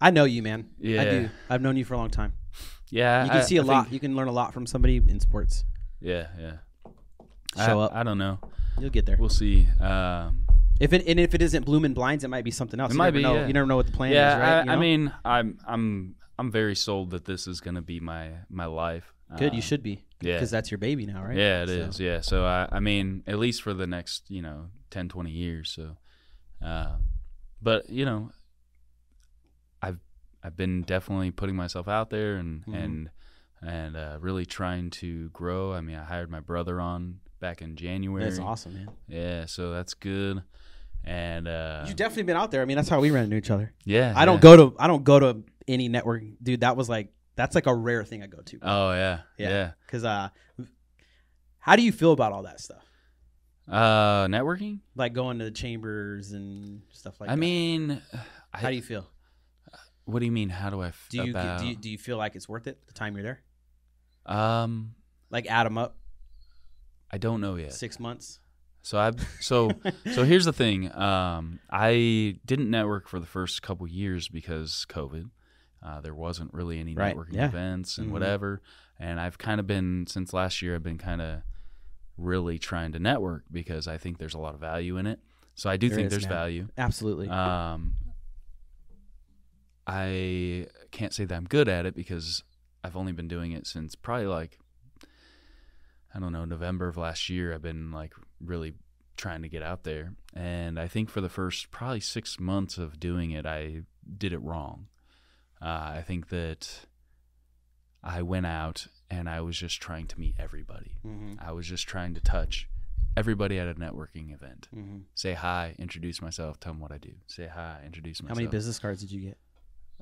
Speaker 4: I know you, man. I
Speaker 5: Yeah.
Speaker 4: do. I've known you for a long time.
Speaker 5: yeah,
Speaker 4: You can
Speaker 5: I-
Speaker 4: see a
Speaker 5: I
Speaker 4: lot. you can learn a lot from somebody in sports.
Speaker 5: yeah, yeah.
Speaker 4: Show
Speaker 5: I,
Speaker 4: up.
Speaker 5: I don't know.
Speaker 4: You'll get there.
Speaker 5: We'll see. Um,
Speaker 4: If it and if it isn't Bloomin' Blinds, it might be something else.
Speaker 5: It
Speaker 4: you
Speaker 5: might
Speaker 4: never
Speaker 5: be,
Speaker 4: know.
Speaker 5: yeah.
Speaker 4: You never know what the plan
Speaker 5: yeah,
Speaker 4: is, right?
Speaker 5: I,
Speaker 4: You
Speaker 5: I mean, I'm I'm I'm very sold that this is gonna be my my life.
Speaker 4: good. you
Speaker 5: Uh,
Speaker 4: should be.
Speaker 5: Yeah.
Speaker 4: Because that's your baby now, right?
Speaker 5: Yeah, it
Speaker 4: So-
Speaker 5: is. Yeah. So I, I mean, at least for the next, you know, 10, 20 years. So, uh, but you know, I've I've been definitely putting myself out there and
Speaker 4: Mhm.
Speaker 5: and and uh, really trying to grow. I mean, I hired my brother on back in January.
Speaker 4: That's awesome, man.
Speaker 5: Yeah. So that's good. And uh,
Speaker 4: You've definitely been out there. I mean, that's how we ran into each other.
Speaker 5: yeah,
Speaker 4: I don't go to I don't go to any network, dude. That was like that's like a rare thing I go to.
Speaker 5: Oh yeah,
Speaker 4: Yeah.
Speaker 5: yeah.
Speaker 4: Because uh, how do you feel about all that stuff?
Speaker 5: Uh, networking.
Speaker 4: Like going to the chambers and stuff like that.
Speaker 5: I
Speaker 4: that.
Speaker 5: mean, I,
Speaker 4: how do you feel?
Speaker 5: what do you mean? How do I? F-
Speaker 4: Do you,
Speaker 5: about,
Speaker 4: do you do you feel like it's worth it the time you're there?
Speaker 5: um,
Speaker 4: Like add them up
Speaker 5: I don't know yet.
Speaker 4: six months.
Speaker 5: So I so (laughs) so here's the thing. Um, I didn't network for the first couple years because COVID. Uh, there wasn't really any
Speaker 4: Right,
Speaker 5: networking
Speaker 4: yeah.
Speaker 5: events and
Speaker 4: Mhm.
Speaker 5: whatever. And I've kind of been since last year. I've been kind of really trying to network because I think there's a lot of value in it. So I do
Speaker 4: There
Speaker 5: think there's
Speaker 4: man.
Speaker 5: value.
Speaker 4: Absolutely.
Speaker 5: Um, I can't say that I'm good at it because I've only been doing it since probably like I don't know November of last year. I've been like really trying to get out there, and I think for the first probably six months of doing it, I did it wrong. Uh, I think that I went out and I was just trying to meet everybody.
Speaker 4: mm-hmm.
Speaker 5: I was just trying to touch everybody at a networking event
Speaker 4: Mm-hmm.
Speaker 5: say hi, introduce myself, tell them what I do. Say hi, introduce myself.
Speaker 4: How many business cards did you get?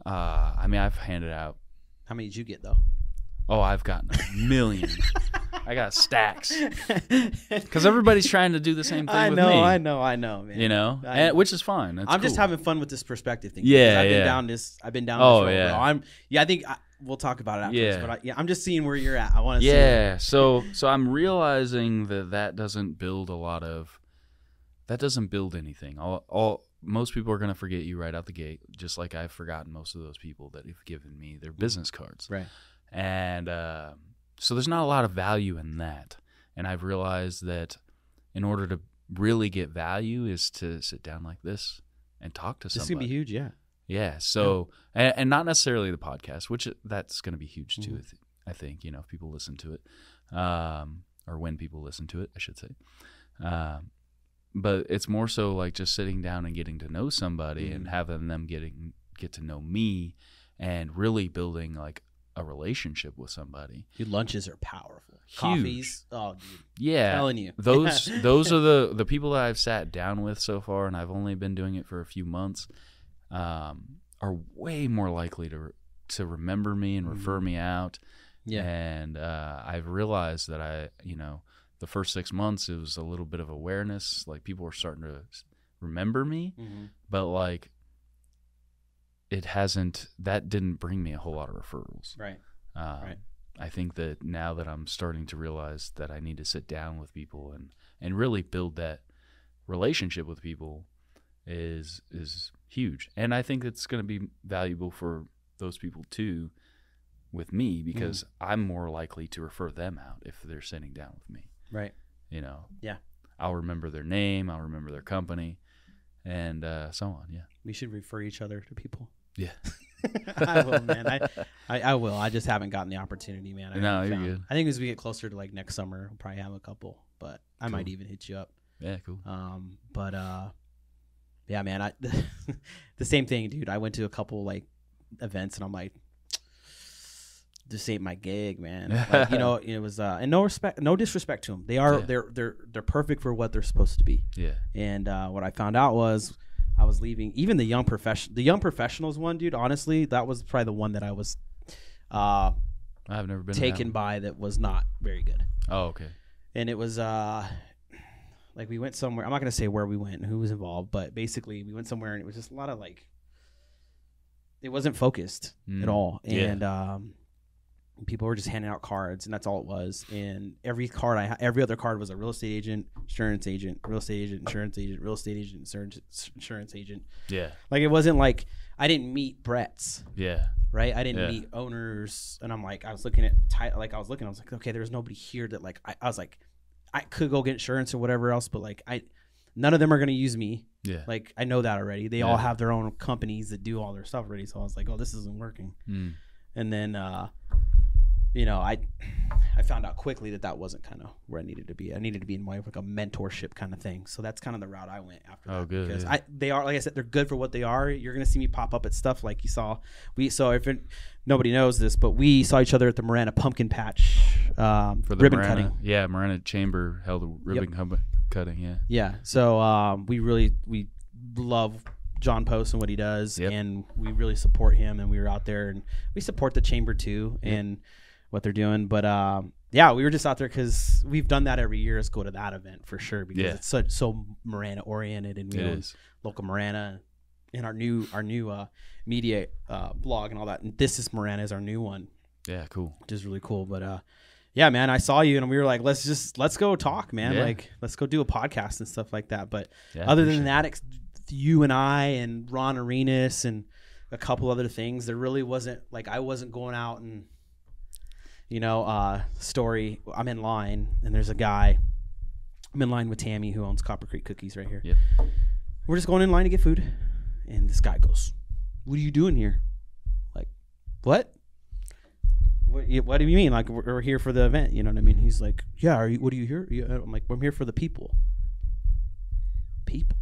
Speaker 5: Uh, I mean, I've handed out.
Speaker 4: How many did you get though?
Speaker 5: Oh, I've gotten a million. (laughs) I got stacks (laughs) because everybody's trying to do the same thing
Speaker 4: I
Speaker 5: with
Speaker 4: know,
Speaker 5: me.
Speaker 4: I know, I know, man.
Speaker 5: You know, and, which is fine. That's
Speaker 4: I'm just having fun with this perspective thing.
Speaker 5: Yeah,
Speaker 4: I've been down this. I've been down.
Speaker 5: Oh,
Speaker 4: this road,
Speaker 5: yeah.
Speaker 4: bro. I'm. Yeah, I think I, we'll talk about it after.
Speaker 5: Yeah.
Speaker 4: But I, yeah, I'm just seeing where you're at. I want to.
Speaker 5: Yeah. So so I'm realizing that that doesn't build a lot of. That doesn't build anything. All all most people are gonna forget you right out the gate, just like I've forgotten most of those people that have given me their business cards.
Speaker 4: Right.
Speaker 5: and uh, so there's not a lot of value in that and i've realized that in order to really get value is to sit down like this and talk to
Speaker 4: This is
Speaker 5: somebody
Speaker 4: gonna be huge. Yeah.
Speaker 5: yeah so And, and not necessarily the podcast which that's going to be huge too
Speaker 4: Mhm.
Speaker 5: I thi- i think you know if people listen to it um, or when people listen to it i should say um, but it's more so like just sitting down and getting to know somebody and
Speaker 4: Mhm.
Speaker 5: having them getting get to know me and really building like a relationship with somebody
Speaker 4: Dude, lunches are powerful.
Speaker 5: Huge.
Speaker 4: Coffees. Oh, dude.
Speaker 5: yeah
Speaker 4: Telling you.
Speaker 5: those (laughs) those are the the people that I've sat down with so far, and I've only been doing it for a few months. Um, are way more likely to to remember me and refer me out.
Speaker 4: Mm-hmm. Yeah.
Speaker 5: and uh, I've realized that I, you know, the first six months it was a little bit of awareness, like people were starting to remember me,
Speaker 4: hmm
Speaker 5: but like it hasn't. That didn't bring me a whole lot of referrals.
Speaker 4: Right.
Speaker 5: Um,
Speaker 4: Right.
Speaker 5: I think that now that I'm starting to realize that I need to sit down with people and, and really build that relationship with people is is huge. And I think it's going to be valuable for those people too with me because I'm more likely to refer them out if they're sitting down with me.
Speaker 4: Right.
Speaker 5: You know.
Speaker 4: Yeah.
Speaker 5: I'll remember their name, I'll remember their company and uh, so on. Yeah.
Speaker 4: We should refer each other to people.
Speaker 5: Yeah. (laughs)
Speaker 4: I will, man. I, I, I will. I just haven't gotten the opportunity, man. I
Speaker 5: No, you're
Speaker 4: found-
Speaker 5: good.
Speaker 4: I think as we get closer to like next summer, we'll probably have a couple, but I might even hit you up.
Speaker 5: Yeah, cool.
Speaker 4: Um, but uh, yeah, man. I (laughs) the same thing, dude. I went to a couple like events, and I'm like, this ain't my gig, man. Like, you know, (laughs) it was uh, and no respect, no disrespect to them. They are
Speaker 5: Yeah.
Speaker 4: they're they're they're perfect for what they're supposed to be.
Speaker 5: Yeah.
Speaker 4: And uh, what I found out was I was leaving. Even the young profession, the young professionals one, dude. Honestly, that was probably the one that I was uh,
Speaker 5: I've never been to that
Speaker 4: taken by that was not very good.
Speaker 5: Oh, okay.
Speaker 4: And it was uh, Like we went somewhere. I'm not gonna say where we went and who was involved, but basically we went somewhere and it was just a lot of like. It wasn't focused
Speaker 5: Mm.
Speaker 4: at all,
Speaker 5: Yeah.
Speaker 4: and um, people were just handing out cards, and that's all it was. And every card I, ha- every other card was a real estate agent, insurance agent, real estate agent, insurance agent, real estate agent, insurance insurance agent.
Speaker 5: Yeah.
Speaker 4: Like it wasn't like I didn't meet Brett's
Speaker 5: Yeah.
Speaker 4: right? I didn't
Speaker 5: Yeah.
Speaker 4: meet owners, and I'm like, I was looking at, like, I was looking, I was like, okay, there's nobody here that like, I, I was like, I could go get insurance or whatever else, but like, I, none of them are gonna use me.
Speaker 5: Yeah.
Speaker 4: Like, I know that already. They
Speaker 5: Yeah.
Speaker 4: all have their own companies that do all their stuff already. So I was like, oh, this isn't working.
Speaker 5: Mm.
Speaker 4: And then, uh, you know, I, I found out quickly that that wasn't kind of where I needed to be. I needed to be in more of like a mentorship kind of thing. So that's kind of the route I went after.
Speaker 5: Oh,
Speaker 4: that
Speaker 5: good,
Speaker 4: Because
Speaker 5: yeah.
Speaker 4: I, they are, like I said, they're good for what they are. You're gonna see me pop up at stuff like you saw. We so if it, nobody knows this, but we saw each other at the Marana Pumpkin Patch um,
Speaker 5: For the
Speaker 4: ribbon
Speaker 5: Marana,
Speaker 4: cutting.
Speaker 5: Yeah, Marana Chamber held a ribbon cum- cutting. Yeah.
Speaker 4: Yeah. So um, we really we love John Post and what he does,
Speaker 5: Yep.
Speaker 4: and we really support him. And we were out there, and we support the chamber too, and what they're doing. But um, yeah, we were just out there because we've done that every year. Is go to that event for sure because
Speaker 5: Yeah.
Speaker 4: it's so so Marana oriented, and we own
Speaker 5: is.
Speaker 4: local Marana. And our new our new uh, media uh, blog and all that, and this is Marana is our new one,
Speaker 5: Yeah. Cool.
Speaker 4: which is really cool. But uh, yeah, man, I saw you and we were like, let's just let's go talk, man.
Speaker 5: Yeah.
Speaker 4: Like, let's go do a podcast and stuff like that. But
Speaker 5: Yeah.
Speaker 4: other than that, ex- you and I and Ron Arenas and a couple other things, there really wasn't like I wasn't going out and you know, uh, story. I'm in line and there's a guy. I'm in line with Tammy who owns Copper Creek Cookies right here.
Speaker 5: Yep.
Speaker 4: We're just going in line to get food, and this guy goes, "What are you doing here?" Like, what? What, what do you mean? Like we're, we're here for the event? You know what I mean? He's like, "Yeah, are you? What are you here?" I'm like, "I'm here for the people." People.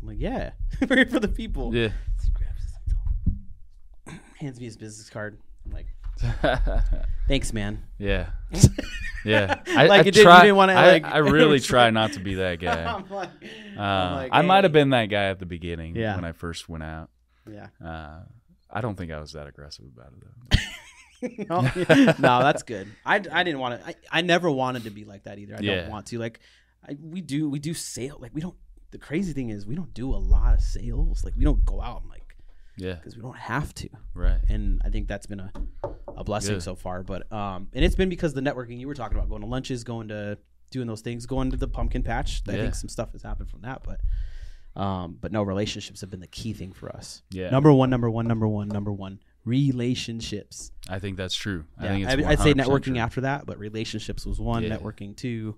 Speaker 4: I'm like, "Yeah, (laughs) we're here for the people."
Speaker 5: Yeah.
Speaker 4: He grabs his- (clears throat) hands me his business card. I'm like, (laughs) "Thanks, man."
Speaker 5: yeah. (laughs) Yeah. I,
Speaker 4: Like
Speaker 5: I
Speaker 4: it you
Speaker 5: try,
Speaker 4: didn't wanna,
Speaker 5: I,
Speaker 4: like-
Speaker 5: I really (laughs) try not to be that guy.
Speaker 4: I'm like,
Speaker 5: Uh,
Speaker 4: I'm like,
Speaker 5: I might have been that guy at the beginning
Speaker 4: Yeah.
Speaker 5: when I first went out.
Speaker 4: Yeah.
Speaker 5: Uh, I don't think I was that aggressive about it though.
Speaker 4: no. No, that's good. I, I didn't want to. I, I never wanted to be like that either. I
Speaker 5: Yeah.
Speaker 4: don't want to. Like, I, we do we do sale. Like we don't. The crazy thing is we don't do a lot of sales. Like we don't go out and like
Speaker 5: Yeah.
Speaker 4: because we don't have to.
Speaker 5: Right.
Speaker 4: And I think that's been a, a blessing
Speaker 5: Good.
Speaker 4: so far. But um, and it's been because the networking you were talking about, going to lunches, going to doing those things, going to the pumpkin patch. I
Speaker 5: Yeah.
Speaker 4: think some stuff has happened from that, but. Um, but no, relationships have been the key thing for us.
Speaker 5: Yeah.
Speaker 4: Number one, number one, number one, number one. Relationships.
Speaker 5: I think that's true. I
Speaker 4: Yeah,
Speaker 5: think it's
Speaker 4: I, would say networking
Speaker 5: true.
Speaker 4: after that, but relationships was one,
Speaker 5: Yeah.
Speaker 4: networking two.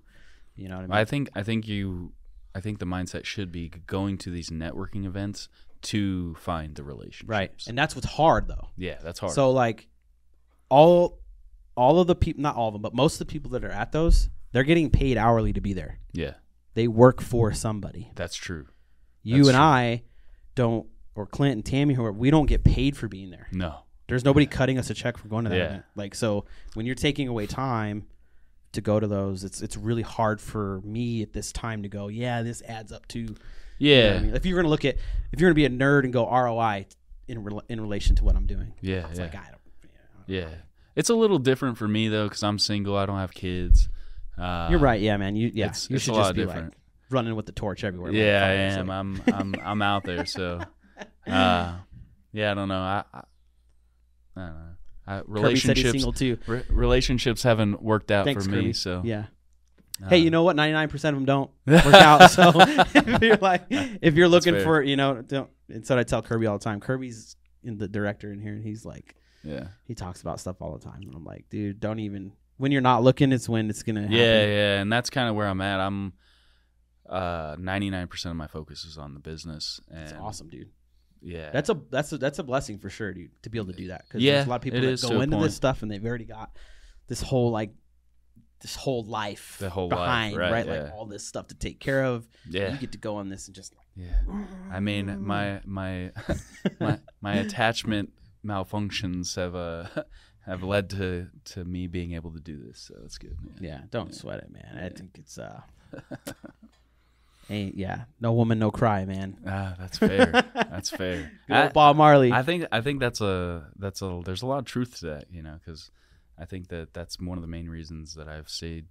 Speaker 4: You know what I mean?
Speaker 5: I think I think you I think the mindset should be going to these networking events to find the relationship.
Speaker 4: right, and that's what's hard though.
Speaker 5: yeah, that's hard.
Speaker 4: So like, all, all of the people, not all of them, but most of the people that are at those, they're getting paid hourly to be there.
Speaker 5: yeah,
Speaker 4: They work for somebody.
Speaker 5: that's true.
Speaker 4: You
Speaker 5: That's
Speaker 4: and
Speaker 5: true.
Speaker 4: I don't, or Clint and Tammy, who are, we don't get paid for being there.
Speaker 5: No.
Speaker 4: There's nobody cutting us a check for going to that
Speaker 5: Yeah.
Speaker 4: event. Like so, when you're taking away time to go to those, it's it's really hard for me at this time to go. Yeah, this adds up to. You know
Speaker 5: Yeah.
Speaker 4: I mean? If you're gonna look at, if you're gonna be a nerd and go ROI in rela- in relation to what I'm doing,
Speaker 5: Yeah.
Speaker 4: it's
Speaker 5: yeah.
Speaker 4: like I don't. yeah.
Speaker 5: yeah. It's a little different for me though cuz I'm single, I don't have kids. Uh,
Speaker 4: You're right. Yeah, man. You yeah.
Speaker 5: it's-
Speaker 4: you
Speaker 5: it's
Speaker 4: should
Speaker 5: a
Speaker 4: just
Speaker 5: lot
Speaker 4: be
Speaker 5: different.
Speaker 4: like running with the torch everywhere.
Speaker 5: Yeah, I am. I'm (laughs) I'm I'm out there, so (laughs) uh yeah, I don't know. I I, I don't know. I,
Speaker 4: Kirby said he's
Speaker 5: relationships
Speaker 4: single too.
Speaker 5: re- relationships haven't worked out
Speaker 4: Thanks,
Speaker 5: for me,
Speaker 4: Kirby.
Speaker 5: so
Speaker 4: Yeah. Hey, you know what? Ninety nine percent of them don't (laughs) work out. So (laughs) if you're like, if you're looking for, you know, don't. And so I tell Kirby all the time. Kirby's in the director in here, and he's like,
Speaker 5: Yeah.
Speaker 4: he talks about stuff all the time, and I'm like, dude, don't even. When you're not looking, it's when it's gonna. Happen.
Speaker 5: Yeah, yeah, and that's kind of where I'm at. I'm uh 99% of my focus is on the business and
Speaker 4: It's awesome, dude.
Speaker 5: Yeah.
Speaker 4: That's a that's a that's a blessing for sure, dude, to be able to do that. Because
Speaker 5: Yeah,
Speaker 4: there's a lot of people that go into this stuff and they've already got this whole like this whole life
Speaker 5: The whole life,
Speaker 4: behind,
Speaker 5: right,
Speaker 4: Like all this stuff to take care of.
Speaker 5: yeah.
Speaker 4: You get to go on this and just
Speaker 5: yeah. I mean, my my (laughs) my my attachment malfunctions have uh (laughs) have led to to me being able to do this. So that's good. Yeah.
Speaker 4: yeah, don't sweat it, man. I think it's uh (laughs) ain't yeah, no woman, no cry, man.
Speaker 5: Ah, that's fair. that's fair.
Speaker 4: Good
Speaker 5: I,
Speaker 4: Bob Marley.
Speaker 5: I think I think that's a that's a there's a lot of truth to that, you know, because I think that that's one of the main reasons that I've stayed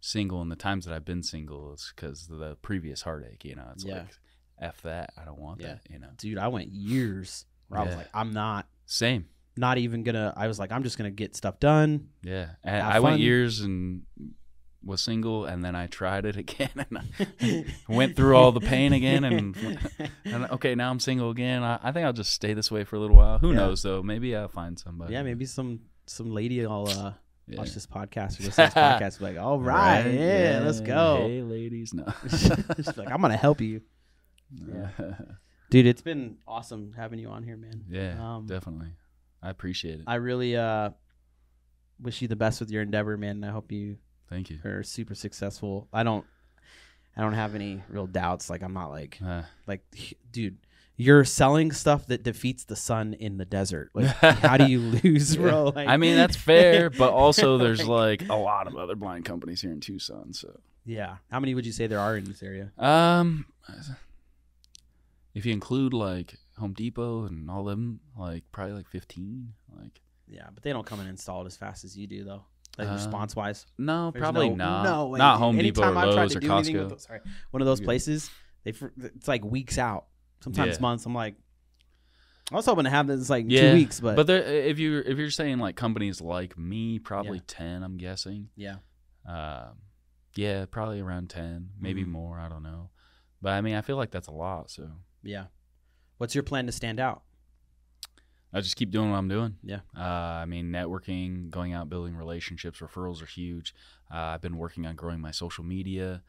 Speaker 5: single and the times that I've been single is because of the previous heartache. You know, it's
Speaker 4: Yeah.
Speaker 5: like f that. I don't want
Speaker 4: Yeah.
Speaker 5: that. You know,
Speaker 4: Dude, I went years where I was like, I'm not
Speaker 5: same.
Speaker 4: not even gonna. I was like, I'm just gonna get stuff done.
Speaker 5: Yeah, I went years and was single, and then I tried it (laughs) again, and I (laughs) went through all the pain again, and, (laughs) and okay, now I'm single again. I, I think I'll just stay this way for a little while. Who
Speaker 4: Yeah.
Speaker 5: knows though? Maybe I'll find somebody.
Speaker 4: yeah, maybe some some lady will uh,
Speaker 5: Yeah.
Speaker 4: watch this podcast or (laughs) listen to this podcast. Be like, all right, yeah, let's go.
Speaker 5: Hey, ladies, no. (laughs)
Speaker 4: Like, I'm gonna help you,
Speaker 5: yeah, (laughs)
Speaker 4: dude. It's been awesome having you on here, man.
Speaker 5: yeah,
Speaker 4: Um,
Speaker 5: definitely. I appreciate it.
Speaker 4: I really uh wish you the best with your endeavor, man. I hope you
Speaker 5: Thank you.
Speaker 4: are super successful. I don't I don't have any real doubts. Like I'm not like
Speaker 5: Uh,
Speaker 4: like dude, you're selling stuff that defeats the sun in the desert. Like how do you (laughs) lose, bro? Like,
Speaker 5: I mean, that's fair, (laughs) but also there's like a lot of other blind companies here in Tucson. So,
Speaker 4: yeah. How many would you say there are in this area?
Speaker 5: um, if you include like Home Depot and all them, like probably like 15. Like,
Speaker 4: Yeah, but they don't come and install it as fast as you do though. Like
Speaker 5: Uh,
Speaker 4: response wise.
Speaker 5: no,
Speaker 4: There's
Speaker 5: probably
Speaker 4: no,
Speaker 5: not.
Speaker 4: No way,
Speaker 5: not
Speaker 4: dude.
Speaker 5: Home Depot
Speaker 4: Anytime
Speaker 5: or Lowe's or
Speaker 4: do anything with
Speaker 5: Costco.
Speaker 4: those- sorry, one of those places, they it's like weeks out. Sometimes
Speaker 5: Yeah.
Speaker 4: months. I'm like, I was hoping to have this like
Speaker 5: Yeah,
Speaker 4: two weeks, but,
Speaker 5: But there, if you if you're saying like companies like me, probably
Speaker 4: Yeah.
Speaker 5: 10. I'm guessing.
Speaker 4: yeah,
Speaker 5: Um, yeah, probably around 10, maybe
Speaker 4: Mhm.
Speaker 5: more. I don't know. But I mean, I feel like that's a lot. So
Speaker 4: yeah. What's your plan to stand out?
Speaker 5: I just keep doing what I'm doing.
Speaker 4: Yeah.
Speaker 5: Uh, I mean, networking, going out, building relationships, referrals are huge. Uh, I've been working on growing my social media,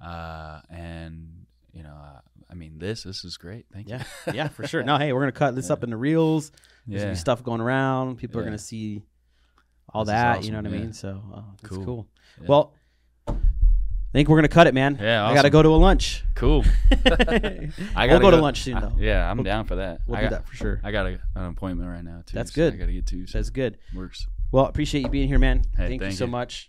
Speaker 5: uh, and you know, uh, I mean, this this is great. Thank
Speaker 4: Yeah,
Speaker 5: you.
Speaker 4: yeah, for sure. (laughs) No, hey, we're gonna cut this up into reels. There's gonna
Speaker 5: yeah.
Speaker 4: be stuff going around. People are gonna see all
Speaker 5: This is
Speaker 4: that. You know
Speaker 5: awesome,
Speaker 4: what I mean? So uh, that's cool.
Speaker 5: Cool. Yeah.
Speaker 4: Well, I think we're gonna cut it, man.
Speaker 5: Yeah,
Speaker 4: I gotta go to a lunch.
Speaker 5: Cool. (laughs) (laughs) I
Speaker 4: we'll
Speaker 5: gotta
Speaker 4: go to lunch soon, though.
Speaker 5: yeah, I'm down for that.
Speaker 4: We'll
Speaker 5: I
Speaker 4: do
Speaker 5: got,
Speaker 4: that for sure.
Speaker 5: I got a, an appointment right now too.
Speaker 4: That's
Speaker 5: so
Speaker 4: good.
Speaker 5: I got to get to. So
Speaker 4: That's good.
Speaker 5: Works.
Speaker 4: Well, appreciate you being here, man.
Speaker 5: Hey,
Speaker 4: thank, you so
Speaker 5: you.
Speaker 4: much.